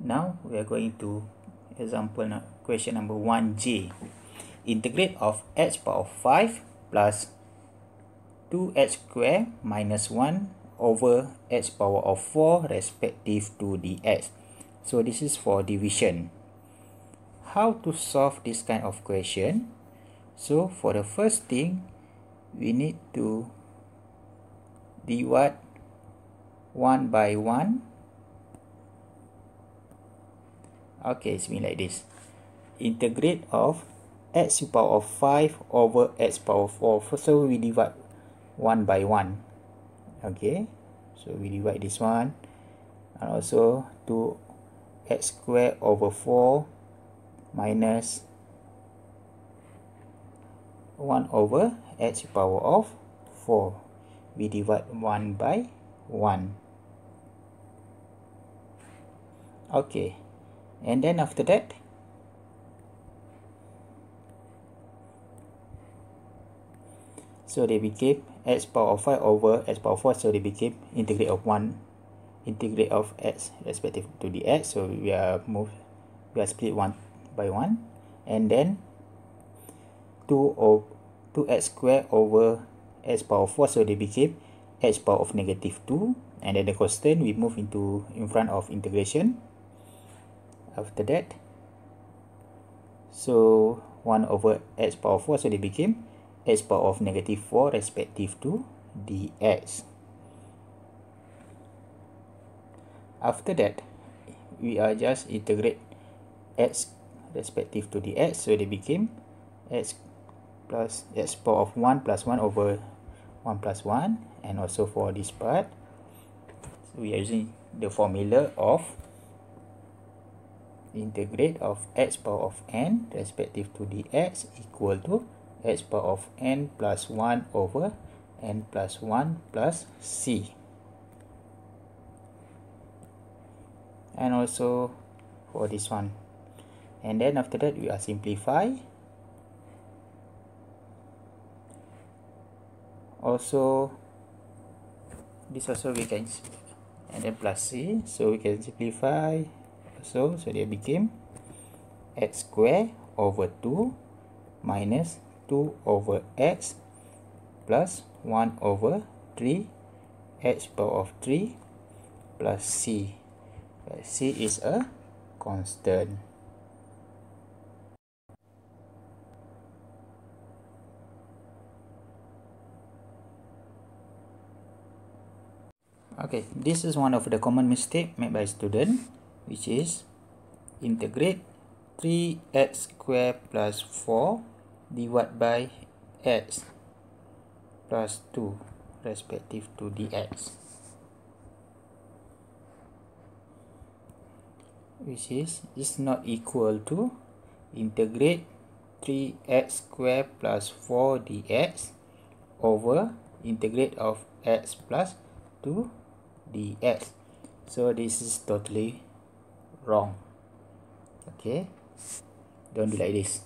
now we are going to example question number 1j integrate of x power of 5 plus 2x square minus 1 over x power of 4 respective to dx so this is for division. How to solve this kind of question? So for the first thing we need to divide 1 by 1 okay it's mean like this. Integrate of x to power of 5 over x power of 4 so we divide 1 by 1 okay so we divide this one. And also 2 x square over 4 minus 1 over x to power of 4 we divide 1 by 1 okay and then after that so they became x power of 5 over x power of 4 so they became integrate of 1 integrate of x respective to the x. So we are move we are split 1 by 1 and then 2 of 2x square over x power of 4 so they became x power of negative 2 and then the constant we move into in front of integration after that. So 1 over x power 4 so they became x power of negative 4 respective to dx. After that we are just integrate x respective to dx so they became x plus x power of 1 plus 1 over 1 plus 1 and also for this part we are using the formula of integrate of x power of n respective to dx equal to x power of n plus 1 over n plus 1 plus c. And also for this one. And then after that we are simplify. Also this also we can and then plus c so we can simplify so so they became x square over 2 minus 2 over x plus 1 over 3 x power of 3 plus c. C is a constant. Okay this is one of the common mistake made by student which is integrate 3x square plus 4 divided by x plus 2 respective to dx which is is not equal to integrate 3x square plus 4 dx over integrate of x plus 2 dx so this is totally wrong. Okay. Don't do like this